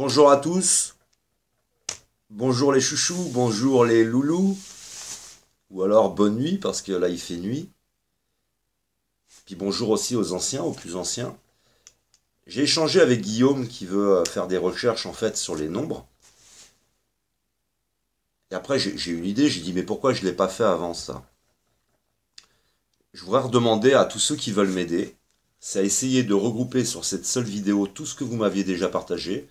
Bonjour à tous. Bonjour les chouchous, bonjour les loulous. Ou alors bonne nuit parce que là il fait nuit. Puis bonjour aussi aux anciens, aux plus anciens. J'ai échangé avec Guillaume qui veut euh, faire des recherches en fait sur les nombres. Et après j'ai eu une idée, j'ai dit mais pourquoi je ne l'ai pas fait avant ça? Je voudrais redemander à tous ceux qui veulent m'aider, c'est à essayer de regrouper sur cette seule vidéo tout ce que vous m'aviez déjà partagé.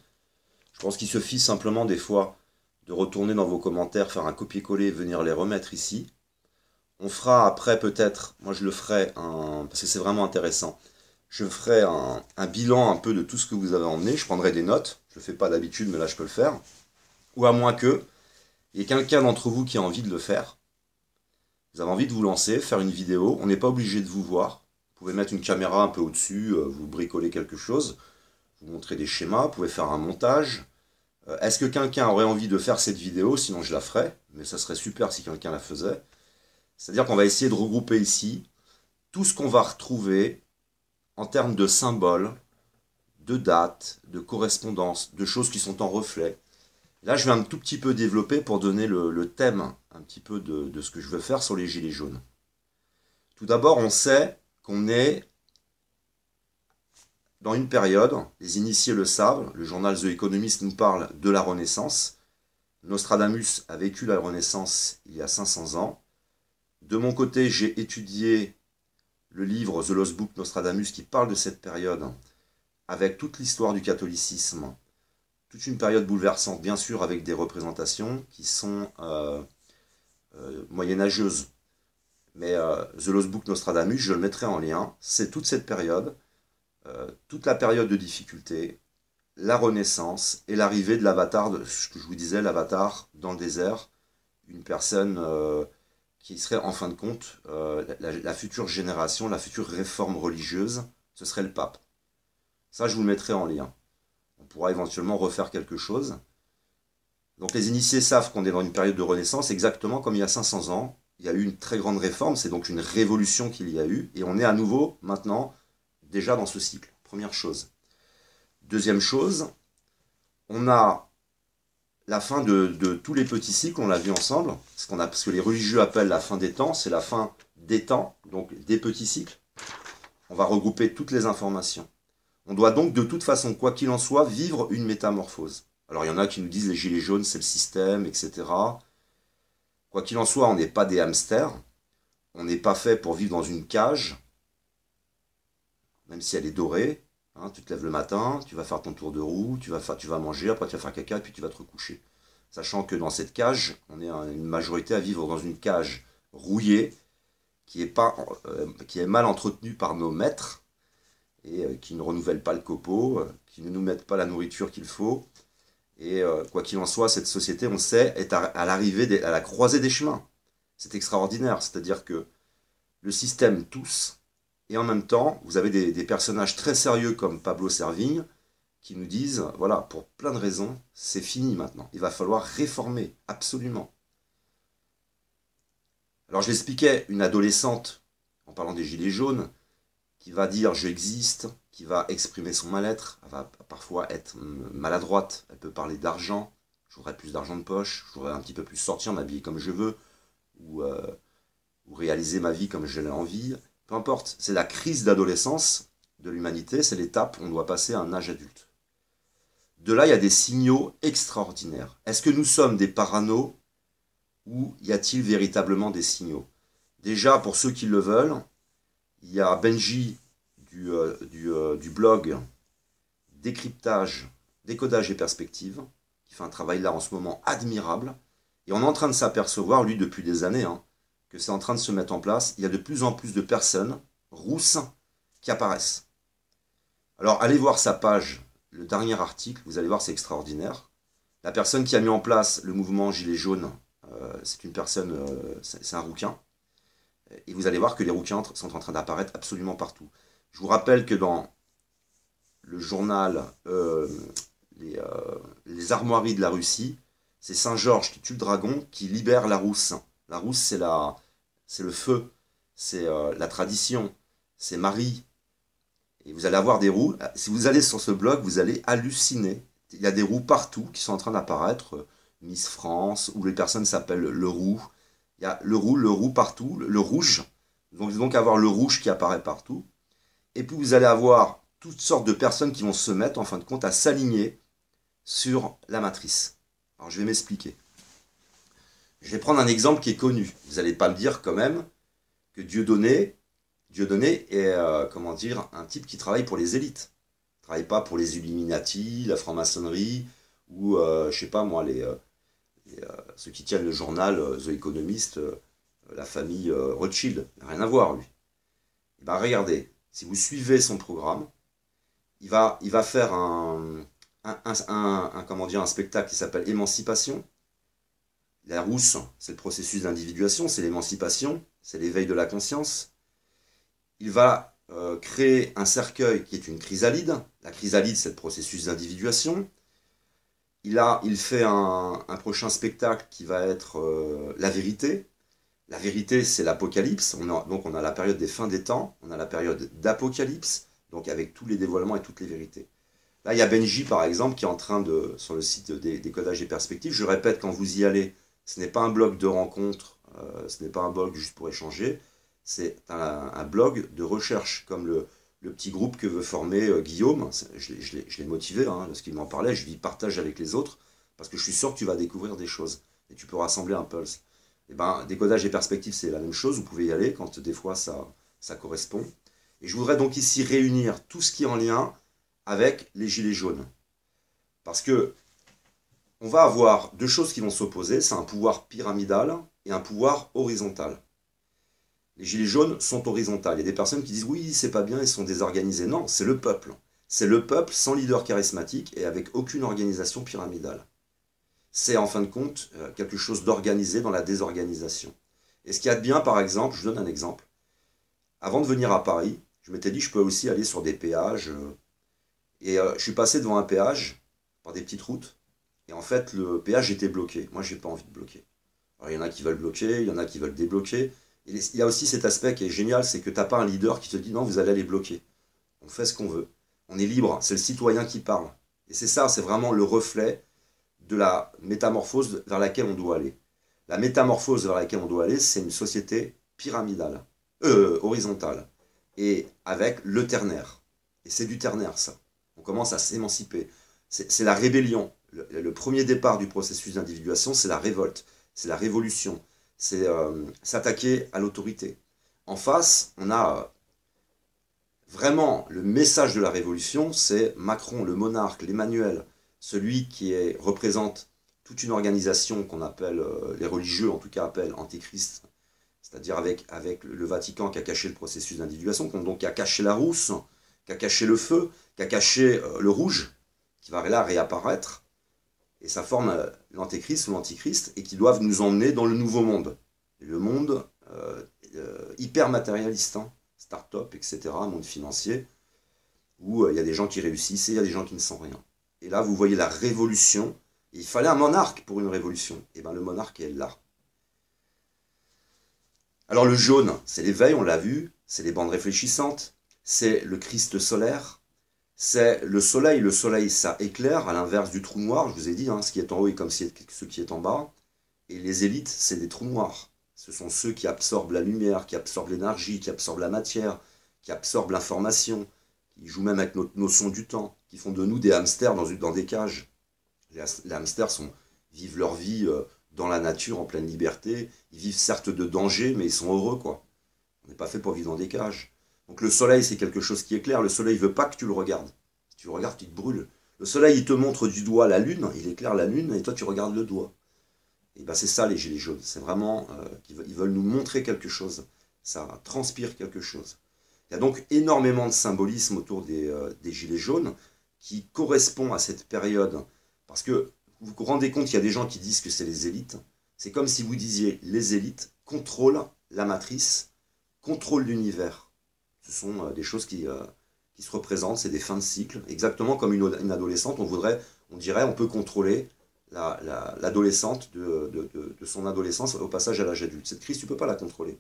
Je pense qu'il suffit simplement des fois de retourner dans vos commentaires, faire un copier-coller, venir les remettre ici. On fera après peut-être, moi je le ferai, un, parce que c'est vraiment intéressant, je ferai un, bilan un peu de tout ce que vous avez emmené, je prendrai des notes, je ne le fais pas d'habitude mais là je peux le faire, ou à moins que, il y ait quelqu'un d'entre vous qui a envie de le faire, vous avez envie de vous lancer, faire une vidéo, on n'est pas obligé de vous voir, vous pouvez mettre une caméra un peu au-dessus, euh, vous bricoler quelque chose, vous montrer des schémas, vous pouvez faire un montage, est-ce que quelqu'un aurait envie de faire cette vidéo? Sinon, je la ferais, mais ça serait super si quelqu'un la faisait. C'est-à-dire qu'on va essayer de regrouper ici tout ce qu'on va retrouver en termes de symboles, de dates, de correspondances, de choses qui sont en reflet. Là, je vais un tout petit peu développer pour donner le, thème un petit peu de, de ce que je veux faire sur les gilets jaunes. Tout d'abord, on sait qu'on est dans une période, les initiés le savent, le journal The Economist nous parle de la Renaissance. Nostradamus a vécu la Renaissance il y a 500 ans. De mon côté, j'ai étudié le livre The Lost Book Nostradamus qui parle de cette période avec toute l'histoire du catholicisme, toute une période bouleversante, bien sûr, avec des représentations qui sont euh, euh, moyenâgeuses. Mais euh, The Lost Book Nostradamus, je le mettrai en lien, c'est toute cette période euh, toute la période de difficulté, la renaissance et l'arrivée de l'avatar, ce que je vous disais, l'avatar dans le désert, une personne euh, qui serait en fin de compte euh, la, future génération, la future réforme religieuse, ce serait le pape. Ça, je vous le mettrai en lien. On pourra éventuellement refaire quelque chose. Donc les initiés savent qu'on est dans une période de renaissance, exactement comme il y a 500 ans. Il y a eu une très grande réforme, c'est donc une révolution qu'il y a eu, et on est à nouveau maintenant déjà dans ce cycle. Première chose. Deuxième chose, on a la fin de, tous les petits cycles, on l'a vu ensemble, ce, qu'on a, ce que les religieux appellent la fin des temps, c'est la fin des temps, donc des petits cycles. On va regrouper toutes les informations. On doit donc de toute façon, quoi qu'il en soit, vivre une métamorphose. Alors il y en a qui nous disent les gilets jaunes, c'est le système, etc. Quoi qu'il en soit, on n'est pas des hamsters. On n'est pas fait pour vivre dans une cage même si elle est dorée. Hein, tu te lèves le matin, tu vas faire ton tour de roue, tu vas, manger, après tu vas faire caca, puis tu vas te recoucher. Sachant que dans cette cage, on est une majorité à vivre dans une cage rouillée, qui est, euh, mal entretenue par nos maîtres, et euh, qui ne renouvelle pas le copeau, euh, qui ne nous mettent pas la nourriture qu'il faut. Et quoi qu'il en soit, cette société, on sait, est à, à l'arrivée, à la croisée des chemins. C'est extraordinaire, c'est-à-dire que le système tous et en même temps, vous avez des, personnages très sérieux comme Pablo Servigne qui nous disent, voilà, pour plein de raisons, c'est fini maintenant. Il va falloir réformer, absolument. Alors je l'expliquais, une adolescente, en parlant des gilets jaunes, qui va dire j'existe, qui va exprimer son mal-être, elle va parfois être maladroite, elle peut parler d'argent, j'aurais plus d'argent de poche, j'aurais un petit peu plus sortir, m'habiller comme je veux, ou, euh, ou réaliser ma vie comme je l'ai envie peu importe, c'est la crise d'adolescence de l'humanité, c'est l'étape où on doit passer à un âge adulte. De là, il y a des signaux extraordinaires. Est-ce que nous sommes des paranos ou y a-t-il véritablement des signaux? Déjà, pour ceux qui le veulent, il y a Benji du, euh, euh, blog Décryptage, Décodage et Perspective, qui fait un travail là en ce moment admirable. Et on est en train de s'apercevoir, lui, depuis des années, hein, que c'est en train de se mettre en place. Il y a de plus en plus de personnes rousses qui apparaissent. Alors allez voir sa page, le dernier article, vous allez voir, c'est extraordinaire. La personne qui a mis en place le mouvement Gilet jaune, euh, c'est une personne, euh, c'est un rouquin. Et vous allez voir que les rouquins sont en train d'apparaître absolument partout. Je vous rappelle que dans le journal euh, les, les, armoiries de la Russie, c'est Saint-Georges qui tue le dragon qui libère la rousse. La rousse, c'est la, c'est le feu, c'est euh, la tradition, c'est Marie. Et vous allez avoir des roues. Si vous allez sur ce blog, vous allez halluciner. Il y a des roues partout qui sont en train d'apparaître. Miss France, où les personnes s'appellent le roux. Il y a le roux, le roux partout, le rouge. Donc, donc avoir le rouge qui apparaît partout. Et puis vous allez avoir toutes sortes de personnes qui vont se mettre en fin de compte à s'aligner sur la matrice. Alors je vais m'expliquer. Je vais prendre un exemple qui est connu. Vous n'allez pas me dire quand même que Dieudonné, Dieudonné est euh, comment dire, un type qui travaille pour les élites. Il travaille pas pour les Illuminati, la franc-maçonnerie, ou euh, je sais pas moi, les, euh, ceux qui tiennent le journal The Economist, la famille Rothschild. Rien à voir lui. Et eh ben, regardez, si vous suivez son programme, il va, il va faire un, un, comment dire, un spectacle qui s'appelle Émancipation. La rousse, c'est le processus d'individuation, c'est l'émancipation, c'est l'éveil de la conscience. Il va euh, créer un cercueil qui est une chrysalide. La chrysalide, c'est le processus d'individuation. Il, a, fait un, prochain spectacle qui va être euh, la vérité. La vérité, c'est l'apocalypse. donc on a la période des fins des temps, on a la période d'apocalypse, donc avec tous les dévoilements et toutes les vérités. Là, il y a Benji, par exemple, qui est en train de, sur le site des, codages et perspectives, je répète, quand vous y allez, ce n'est pas un blog de rencontre, euh, ce n'est pas un blog juste pour échanger, c'est un, blog de recherche, comme le, petit groupe que veut former euh, Guillaume. Je, l'ai motivé, hein, parce qu'il m'en parlait, je lui partage avec les autres, parce que je suis sûr que tu vas découvrir des choses, et tu peux rassembler un pulse. Et eh ben, décodage et perspectives, c'est la même chose, vous pouvez y aller quand des fois ça correspond. Et je voudrais donc ici réunir tout ce qui est en lien avec les gilets jaunes. Parce que on va avoir deux choses qui vont s'opposer, c'est un pouvoir pyramidal et un pouvoir horizontal. Les gilets jaunes sont horizontales. Il y a des personnes qui disent oui, c'est pas bien, ils sont désorganisés. Non, c'est le peuple. C'est le peuple sans leader charismatique et avec aucune organisation pyramidale. C'est en fin de compte euh, quelque chose d'organisé dans la désorganisation. Et ce qu'il y a de bien, par exemple, je vous donne un exemple. Avant de venir à Paris, je m'étais dit je peux aussi aller sur des péages. Euh, et euh, je suis passé devant un péage par des petites routes. Et en fait, le péage était bloqué. Moi, j'ai pas envie de bloquer. Alors, il y en a qui veulent bloquer, il y en a qui veulent débloquer. Il y a aussi cet aspect qui est génial, c'est que tu n'as pas un leader qui te dit non, vous allez les bloquer. On fait ce qu'on veut. On est libre, c'est le citoyen qui parle. Et c'est ça, c'est vraiment le reflet de la métamorphose vers laquelle on doit aller. La métamorphose vers laquelle on doit aller, c'est une société pyramidale, euh, horizontale, et avec le ternaire. Et c'est du ternaire, ça on commence à s'émanciper. C'est la rébellion. Le, premier départ du processus d'individuation, c'est la révolte, c'est la révolution, c'est euh, s'attaquer à l'autorité. En face, on a euh, vraiment le message de la révolution, c'est Macron, le monarque, l'Emmanuel, celui qui représente toute une organisation qu'on appelle, euh, les religieux en tout cas appellent Antéchrist, c'est-à-dire avec, le Vatican qui a caché le processus d'individuation, donc qui a caché la rousse, qui a caché le feu, qui a caché le rouge, qui va là réapparaître, et ça forme euh, l'antéchrist ou l'antichrist, et qui doivent nous emmener dans le nouveau monde. le monde euh, hyper matérialiste, hein, start-up, etc., monde financier, où il y a des gens qui réussissent et il y a des gens qui ne sont rien. Et là, vous voyez la révolution. il fallait un monarque pour une révolution. Et bien le monarque est là. Alors le jaune, c'est l'éveil, on l'a vu, c'est les bandes réfléchissantes, c'est le Christ solaire, c'est le soleil. Le soleil, ça éclaire, à l'inverse du trou noir. Je vous ai dit, hein, ce qui est en haut est comme ce qui est en bas. Et les élites, c'est des trous noirs. Ce sont ceux qui absorbent la lumière, qui absorbent l'énergie, qui absorbent la matière, qui absorbent l'information, qui jouent même avec notre notion du temps, qui font de nous des hamsters dans, des cages. Les, hamsters vivent leur vie euh, dans la nature, en pleine liberté. Ils vivent certes de danger, mais ils sont heureux, quoi. On n'est pas fait pour vivre dans des cages. Donc le soleil, c'est quelque chose qui est clair. Le soleil ne veut pas que tu le regardes. Si tu le regardes, tu te brûles. Le soleil, il te montre du doigt la lune, il éclaire la lune, et toi, tu regardes le doigt. Et ben c'est ça les gilets jaunes. C'est vraiment euh, qu'ils veulent nous montrer quelque chose. Ça transpire quelque chose. Il y a donc énormément de symbolisme autour des, euh, des gilets jaunes qui correspond à cette période. Parce que vous vous rendez compte, il y a des gens qui disent que c'est les élites. C'est comme si vous disiez les élites contrôlent la matrice, contrôlent l'univers ce sont euh, des choses qui, euh, qui se représentent, c'est des fins de cycle. Exactement comme une, adolescente, on voudrait, on dirait, on peut contrôler l'adolescente de, de, son adolescence au passage à l'âge adulte. Cette crise, tu ne peux pas la contrôler.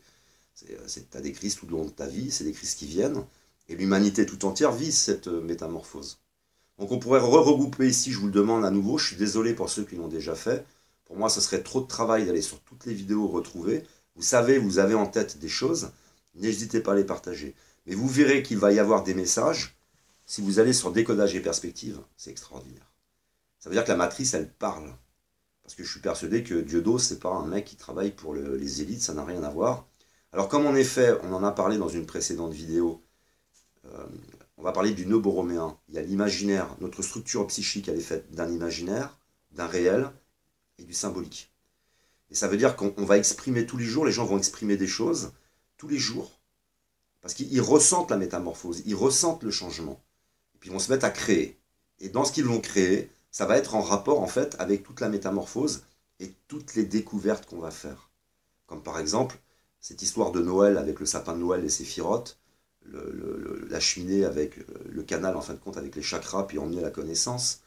Tu as des crises tout au long de ta vie, c'est des crises qui viennent, et l'humanité tout entière vit cette métamorphose. Donc on pourrait regrouper ici, je vous le demande à nouveau, je suis désolé pour ceux qui l'ont déjà fait. Pour moi, ce serait trop de travail d'aller sur toutes les vidéos retrouver. Vous savez, vous avez en tête des choses, n'hésitez pas à les partager. Mais vous verrez qu'il va y avoir des messages. Si vous allez sur décodage et perspective, c'est extraordinaire. Ça veut dire que la matrice, elle parle. Parce que je suis persuadé que Dieudo, c'est pas un mec qui travaille pour les élites, ça n'a rien à voir. Alors comme en effet, on en a parlé dans une précédente vidéo, euh, on va parler du nœud borroméen. Il y a l'imaginaire, notre structure psychique, elle est faite d'un imaginaire, d'un réel et du symbolique. Et ça veut dire qu'on va exprimer tous les jours, les gens vont exprimer des choses tous les jours, parce qu'ils ressentent la métamorphose, ils ressentent le changement. Et puis ils vont se mettre à créer. Et dans ce qu'ils vont créer, ça va être en rapport en fait avec toute la métamorphose et toutes les découvertes qu'on va faire. Comme par exemple cette histoire de Noël avec le sapin de Noël et ses firottes, la cheminée avec euh, le canal en fin de compte avec les chakras, puis emmener la connaissance.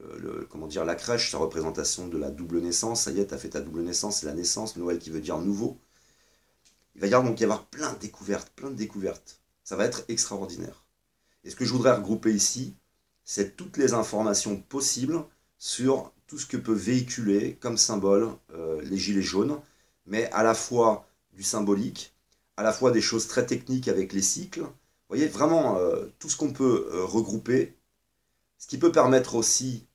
Le, comment dire, la crèche, sa représentation de la double naissance. Ça y est, fait ta double naissance, c'est la naissance. Noël qui veut dire nouveau. Il va y avoir donc y avoir plein de découvertes, plein de découvertes. Ça va être extraordinaire. Et ce que je voudrais regrouper ici, c'est toutes les informations possibles sur tout ce que peut véhiculer comme symbole euh, les gilets jaunes, mais à la fois du symbolique, à la fois des choses très techniques avec les cycles. Vous voyez, vraiment euh, tout ce qu'on peut euh, regrouper, ce qui peut permettre aussi,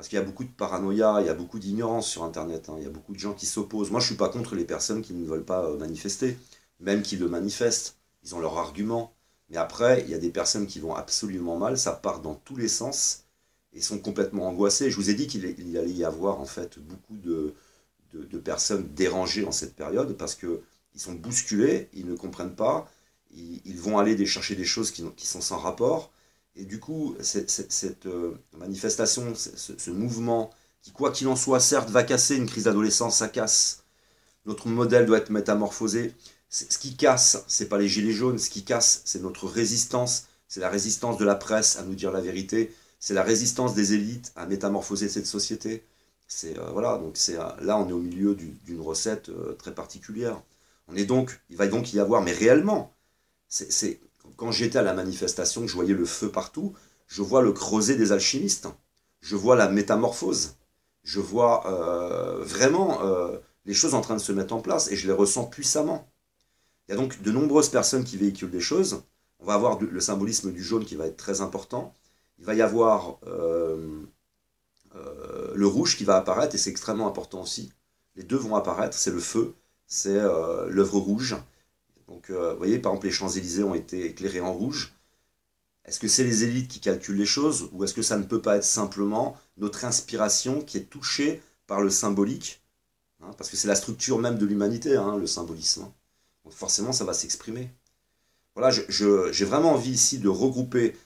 parce qu'il y a beaucoup de paranoïa, il y a beaucoup d'ignorance sur Internet, hein, il y a beaucoup de gens qui s'opposent. Moi, je ne suis pas contre les personnes qui ne veulent pas manifester, même qui le manifestent, ils ont leurs arguments. Mais après, il y a des personnes qui vont absolument mal, ça part dans tous les sens et sont complètement angoissées. Je vous ai dit qu'il allait y avoir en fait beaucoup de, de, personnes dérangées en cette période parce qu'ils sont bousculés, ils ne comprennent pas, ils, vont aller chercher des choses qui, sont sans rapport. Et du coup, cette, euh, manifestation, ce, mouvement, qui, quoi qu'il en soit, certes, va casser une crise d'adolescence, ça casse. Notre modèle doit être métamorphosé. Ce qui casse, c'est pas les gilets jaunes. Ce qui casse, c'est notre résistance. C'est la résistance de la presse à nous dire la vérité. C'est la résistance des élites à métamorphoser cette société. C'est euh, voilà, donc euh, là on est au milieu d'une recette très particulière. On est donc, il va donc y avoir, mais réellement, c'est quand j'étais à la manifestation, je voyais le feu partout, je vois le creuset des alchimistes, je vois la métamorphose, je vois vraiment les choses en train de se mettre en place et je les ressens puissamment. Il y a donc de nombreuses personnes qui véhiculent des choses. On va avoir le symbolisme du jaune qui va être très important. Il va y avoir euh, le rouge qui va apparaître, et c'est extrêmement important aussi. Les deux vont apparaître, c'est le feu, c'est euh, l'œuvre rouge. Donc, euh, vous voyez, par exemple, les Champs-Élysées ont été éclairés en rouge. Est-ce que c'est les élites qui calculent les choses, ou est-ce que ça ne peut pas être simplement notre inspiration qui est touchée par le symbolique hein, Parce que c'est la structure même de l'humanité, hein, le symbolisme. Donc forcément, ça va s'exprimer. Voilà, j'ai vraiment envie ici de regrouper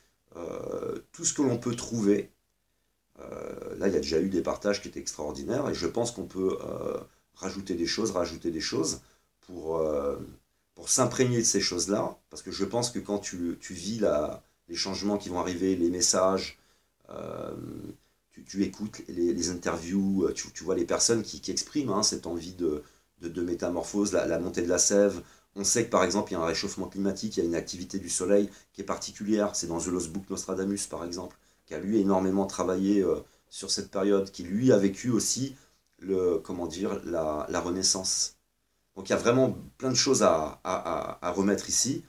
tout ce que l'on peut trouver euh, là, il y a déjà eu des partages qui étaient extraordinaires et je pense qu'on peut euh, rajouter des choses, rajouter des choses pour, euh, s'imprégner de ces choses-là. Parce que je pense que quand tu, vis les changements qui vont arriver, les messages, tu, écoutes les, interviews, tu, tu, vois les personnes qui, expriment hein, cette envie de, métamorphose, la, la, montée de la sève. On sait que par exemple, il y a un réchauffement climatique, il y a une activité du soleil qui est particulière. C'est dans The Lost Book Nostradamus, par exemple qui a lui énormément travaillé euh, sur cette période, qui lui a vécu aussi le, comment dire, la, Renaissance. Donc il y a vraiment plein de choses à, remettre ici.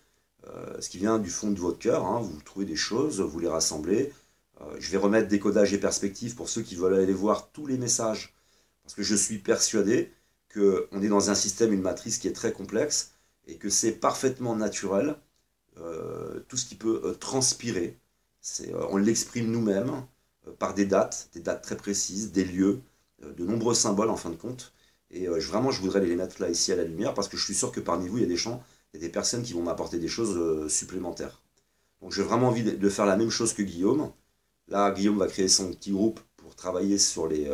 Euh, ce qui vient du fond de votre cœur, hein. vous trouvez des choses, vous les rassemblez. Euh, je vais remettre décodage et perspective pour ceux qui veulent aller voir tous les messages, parce que je suis persuadé qu'on est dans un système, une matrice qui est très complexe, et que c'est parfaitement naturel, tout ce qui peut transpirer, euh, on l'exprime nous-mêmes euh, par des dates, des dates très précises, des lieux, euh, de nombreux symboles en fin de compte. Et vraiment, je voudrais les mettre là ici à la lumière parce que je suis sûr que parmi vous, il y a des gens, il y a des personnes qui vont m'apporter des choses supplémentaires. Donc j'ai vraiment envie de faire la même chose que Guillaume. Là, Guillaume va créer son petit groupe pour travailler sur les,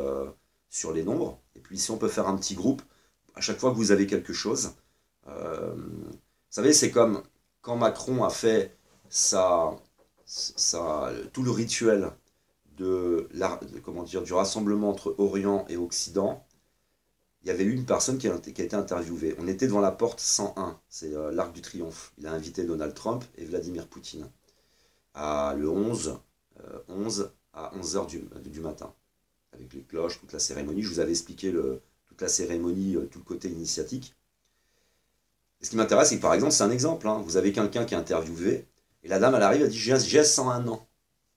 sur les nombres. Et puis si on peut faire un petit groupe, à chaque fois que vous avez quelque chose, vous savez, c'est comme quand Macron a fait sa, tout le rituel de, comment dire, du rassemblement entre Orient et Occident, il y avait une personne qui a, été interviewée. On était devant la porte 101, c'est euh, l'Arc du Triomphe. Il a invité Donald Trump et Vladimir Poutine. à le 11, 11 à 11h du, du, matin, avec les cloches, toute la cérémonie. Je vous avais expliqué le, toute la cérémonie, tout le côté initiatique. Ce qui m'intéresse, c'est que par exemple, c'est un exemple, hein. vous avez quelqu'un qui est interviewé, et la dame, elle arrive, elle dit J'ai 101 ans.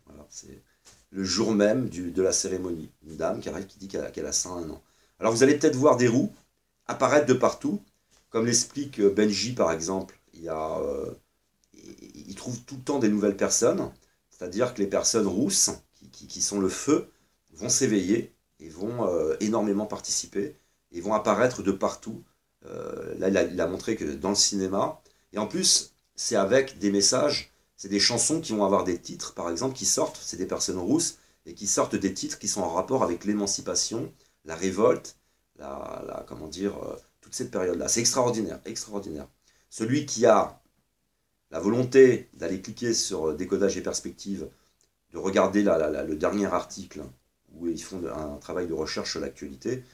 Voilà, c'est le jour même du, de la cérémonie. Une dame qui arrive qui dit qu'elle a, a 101 ans. Alors vous allez peut-être voir des roues apparaître de partout, comme l'explique euh, Benji par exemple. Il, y a, euh, trouve tout le temps des nouvelles personnes, c'est-à-dire que les personnes rousses, qui, qui, sont le feu, vont s'éveiller et vont euh, énormément participer et vont apparaître de partout. là, il a, il a, montré que dans le cinéma, et en plus, c'est avec des messages c'est des chansons qui vont avoir des titres, par exemple, qui sortent, c'est des personnes rousses, et qui sortent des titres qui sont en rapport avec l'émancipation, la révolte, la, comment dire, euh, toute cette période-là. C'est extraordinaire, extraordinaire. Celui qui a la volonté d'aller cliquer sur euh, décodage et perspective, de regarder le dernier article où ils font un travail de recherche sur l'actualité,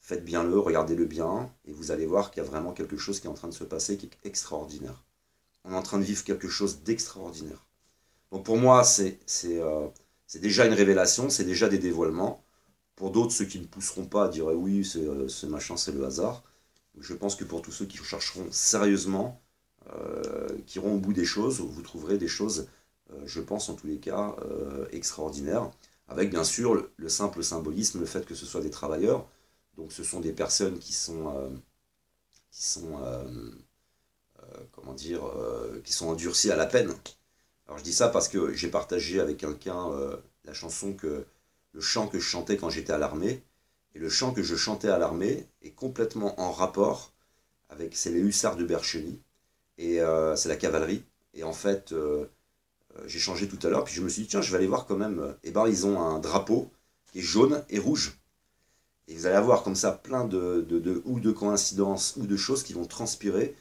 faites bien le, regardez-le bien, et vous allez voir qu'il y a vraiment quelque chose qui est en train de se passer qui est extraordinaire on est en train de vivre quelque chose d'extraordinaire. Donc pour moi, c'est euh, déjà une révélation, c'est déjà des dévoilements. Pour d'autres, ceux qui ne pousseront pas diraient oui, euh, ce machin, c'est le hasard. Je pense que pour tous ceux qui chercheront sérieusement, euh, qui iront au bout des choses, vous trouverez des choses, je pense en tous les cas, extraordinaires. Avec bien sûr le, simple symbolisme, le fait que ce soit des travailleurs. Donc ce sont des personnes qui sont, qui sont euh, comment dire, euh, qui sont endurcis à la peine. Alors je dis ça parce que j'ai partagé avec quelqu'un euh, la chanson que le chant que je chantais quand j'étais à l'armée. Et le chant que je chantais à l'armée est complètement en rapport avec c'est les hussards de Bercheny. Et c'est la cavalerie. Et en fait j'ai changé tout à l'heure. Puis je me suis dit tiens je vais aller voir quand même et eh ben ils ont un drapeau qui est jaune et rouge. Et vous allez avoir comme ça plein de, de ou de coïncidences ou de choses qui vont transpirer.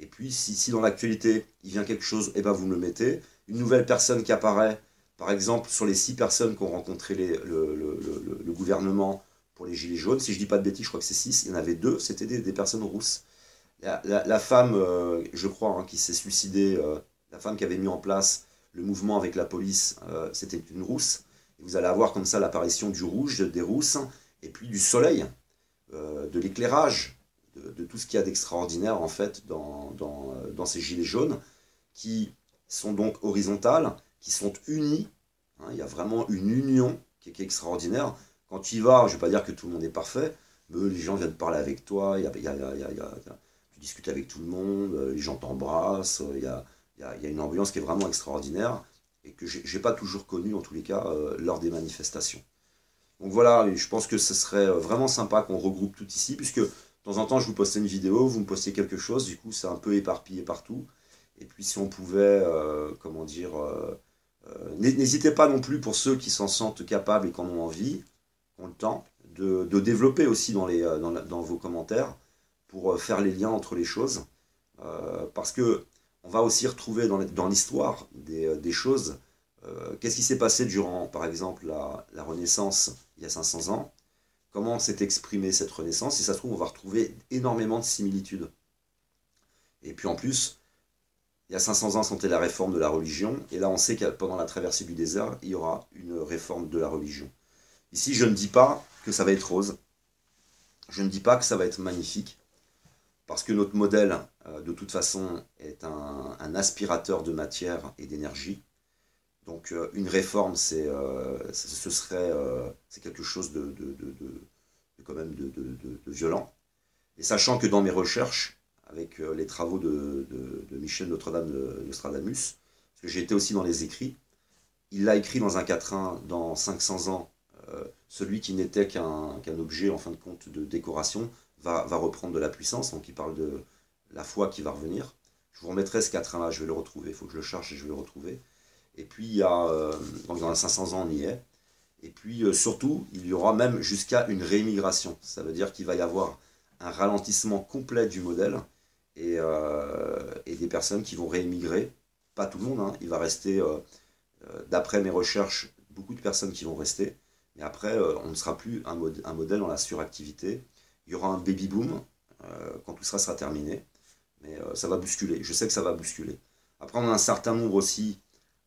Et puis, si, dans l'actualité, il vient quelque chose, et eh ben vous me le mettez. Une nouvelle personne qui apparaît, par exemple, sur les six personnes qui ont rencontré le, gouvernement pour les Gilets jaunes, si je dis pas de bêtises, je crois que c'est six, il y en avait deux, c'était des, personnes rousses. La, femme, euh, je crois, hein, qui s'est suicidée, euh, la femme qui avait mis en place le mouvement avec la police, euh, c'était une rousse. Et vous allez avoir comme ça l'apparition du rouge, des rousses, et puis du soleil, de l'éclairage, de, tout ce qu'il y a d'extraordinaire en fait dans, dans, ces gilets jaunes, qui sont donc horizontales, qui sont unies. Hein, il y a vraiment une union qui est, extraordinaire. Quand tu y vas, je ne vais pas dire que tout le monde est parfait, mais les gens viennent parler avec toi, tu discutes avec tout le monde, les gens t'embrassent, il y a, il y a, une ambiance qui est vraiment extraordinaire et que je n'ai pas toujours connue en tous les cas euh, lors des manifestations. Donc voilà, je pense que ce serait euh, vraiment sympa qu'on regroupe tout ici, puisque de temps en temps, je vous postais une vidéo, vous me postez quelque chose, du coup, c'est un peu éparpillé partout. Et puis, si on pouvait, euh, comment dire, euh, euh, n'hésitez pas non plus pour ceux qui s'en sentent capables et qui en ont envie, ont le temps, de, développer aussi dans, les, dans, vos commentaires pour faire les liens entre les choses. parce que on va aussi retrouver dans l'histoire des, des, choses. Qu'est-ce qui s'est passé durant, par exemple, la, la Renaissance il y a 500 ans? Comment s'est exprimée cette renaissance? Si ça se trouve, on va retrouver énormément de similitudes. Et puis en plus, il y a 500 ans, c'était la réforme de la religion. Et là, on sait que pendant la traversée du désert, il y aura une réforme de la religion. Ici, je ne dis pas que ça va être rose. Je ne dis pas que ça va être magnifique. Parce que notre modèle, euh, de toute façon, est un aspirateur de matière et d'énergie. Donc euh, une réforme, c'est, euh, ce serait, quelque chose de, quand même de, violent. Et sachant que dans mes recherches, avec les travaux de, Michel Notre-Dame de Nostradamus, parce que été aussi dans les écrits, il l'a écrit dans un quatrain dans 500 ans, celui qui n'était qu'un, objet en fin de compte de décoration va, va, reprendre de la puissance, donc il parle de la foi qui va revenir. Je vous remettrai ce quatrain-là, je vais le retrouver, il faut que je le cherche et je vais le retrouver. Et puis, il y a, euh, dans les 500 ans, on y est. Et puis, euh, surtout, il y aura même jusqu'à une réimmigration. Ça veut dire qu'il va y avoir un ralentissement complet du modèle et, euh, des personnes qui vont réimmigrer. Pas tout le monde, hein. il va rester, d'après mes recherches, beaucoup de personnes qui vont rester. Mais après, on ne sera plus un, un, modèle dans la suractivité. Il y aura un baby boom quand tout ça sera terminé. Mais ça va bousculer. Je sais que ça va bousculer. Après, on a un certain nombre aussi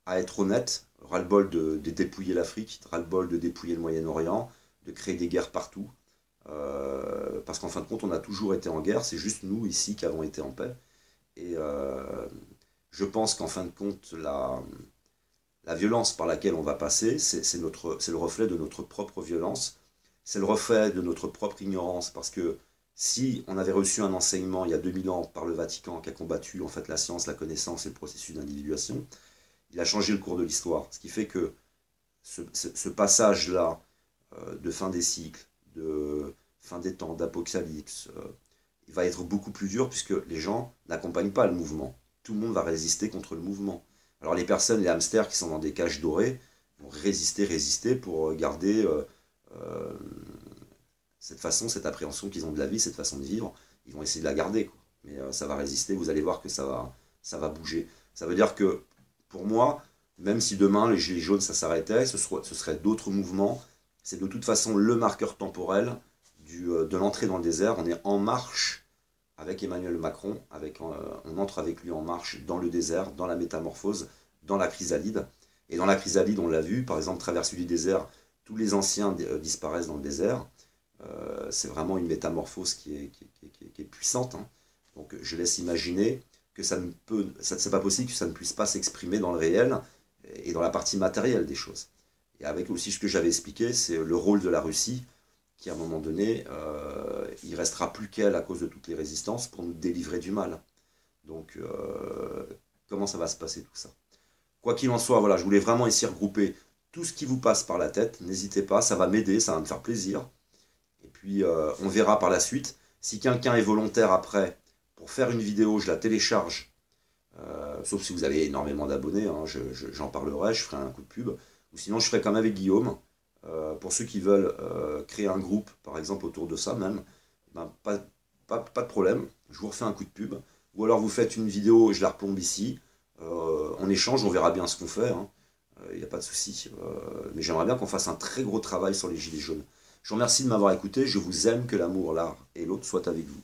à être honnête, ras-le-bol de, dépouiller l'Afrique, ras-le-bol de dépouiller le Moyen-Orient, de créer des guerres partout. Euh, parce qu'en fin de compte, on a toujours été en guerre, c'est juste nous ici qui avons été en paix. Et euh, je pense qu'en fin de compte, la, la violence par laquelle on va passer, c'est le reflet de notre propre violence, c'est le reflet de notre propre ignorance, parce que si on avait reçu un enseignement il y a 2000 ans par le Vatican qui a combattu en fait la science, la connaissance et le processus d'individuation, il a changé le cours de l'histoire. Ce qui fait que ce, passage-là euh, de fin des cycles, de fin des temps, d'apocalypse, euh, il va être beaucoup plus dur puisque les gens n'accompagnent pas le mouvement. Tout le monde va résister contre le mouvement. Alors les personnes, les hamsters qui sont dans des cages dorées, vont résister, résister pour garder euh, cette façon, cette appréhension qu'ils ont de la vie, cette façon de vivre. Ils vont essayer de la garder. Mais ça va résister, vous allez voir que ça va, ça va bouger. Ça veut dire que pour moi, même si demain les Gilets jaunes ça s'arrêtait, ce, serait d'autres mouvements. C'est de toute façon le marqueur temporel euh, de l'entrée dans le désert. On est en marche avec Emmanuel Macron, euh, on entre avec lui en marche dans le désert, dans la métamorphose, dans la chrysalide. Et dans la chrysalide, on l'a vu, par exemple, traversée du désert, tous les anciens euh, disparaissent dans le désert. c'est vraiment une métamorphose qui est, puissante. Hein. Donc je laisse imaginer que ça ne peut, ça, c'est pas possible que ça ne puisse pas s'exprimer dans le réel et dans la partie matérielle des choses. Et avec aussi ce que j'avais expliqué, c'est le rôle de la Russie, qui à un moment donné, euh, il restera plus qu'elle à cause de toutes les résistances pour nous délivrer du mal. Donc, euh, comment ça va se passer tout ça? Quoi qu'il en soit, voilà, je voulais vraiment ici regrouper tout ce qui vous passe par la tête. N'hésitez pas, ça va m'aider, ça va me faire plaisir. Et puis, euh, on verra par la suite. Si quelqu'un est volontaire après pour faire une vidéo, je la télécharge, sauf si vous avez énormément d'abonnés, hein, j'en parlerai, je ferai un coup de pub. Ou sinon, je ferai comme avec Guillaume. Euh, pour ceux qui veulent euh, créer un groupe, par exemple, autour de ça même, ben, pas, de problème, je vous refais un coup de pub. Ou alors vous faites une vidéo et je la replombe ici. on échange, on verra bien ce qu'on fait. Il hein. n'y a pas de souci. mais j'aimerais bien qu'on fasse un très gros travail sur les gilets jaunes. Je vous remercie de m'avoir écouté. Je vous aime, que l'amour, l'art et l'autre soient avec vous.